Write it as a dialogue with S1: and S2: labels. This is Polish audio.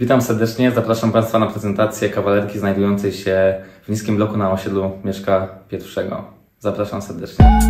S1: Witam serdecznie, zapraszam Państwa na prezentację kawalerki znajdującej się w niskim bloku na osiedlu Mieszka Pierwszego. Zapraszam serdecznie.